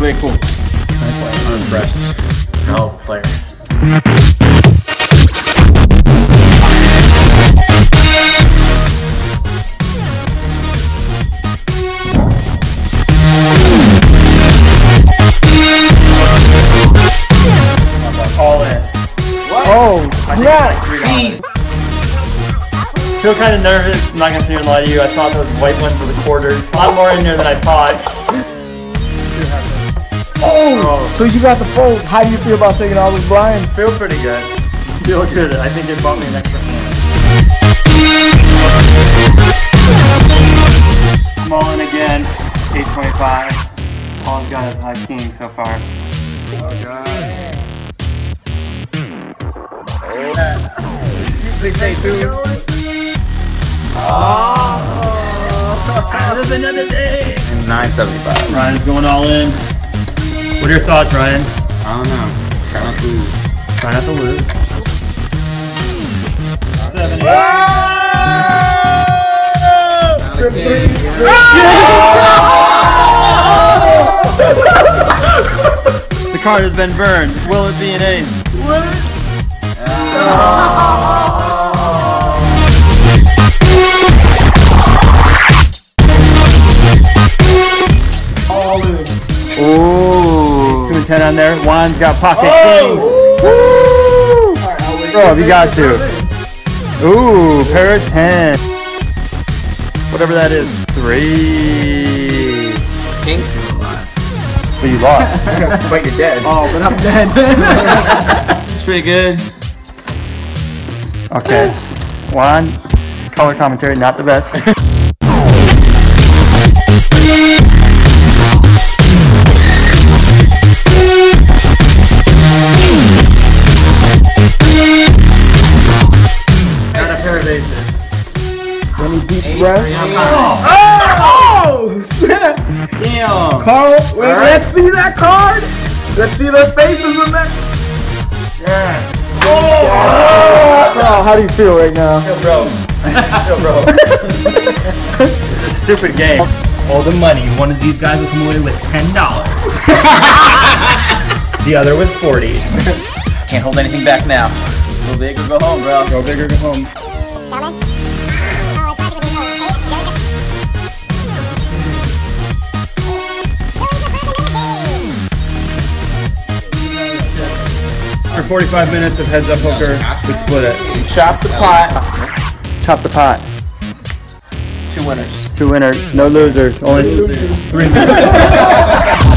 way cool. I'm impressed. No player. All in. Oh, yeah. Feel kind of nervous. I'm not gonna sit here and lie to you. I thought those white ones were the quarters. A lot more in there than I thought. Oh, so you got the fold. How do you feel about taking all those blinds? Feel pretty good. Feel good. I think it bought me an extra hand. Small in again. 825. Paul's got a high king so far. Oh god. Oh. another day. 975. Ryan's going all in. What are your thoughts, Ryan? I don't know. Try not to lose. Try not to lose. Seven, eight. The card has been burned. Will it be an ace? Ooh. Two and ten on there. Juan's got pocket oh! king. Bro, have you got to? Ooh, pair of ten. Whatever that is. Three. King. But you lost. But you're dead. Oh, but I'm dead. It's pretty good. Okay. Juan, color commentary, not the best. Any deep breath? Oh! Oh, snap. Damn. Carl, wait, let's see that card. Let's see the faces of that. Yeah. Oh, how do you feel right now? Yo, bro. Yo, bro. It's a stupid game. all the money. One of these guys will come away with ten dollars. the other with forty. Can't hold anything back now. Go big or go home, bro. Go big or go home. 45 minutes of heads up poker, we split it. Chop the pot. Chop the pot. Two winners. Two winners, no losers. Only losers. three.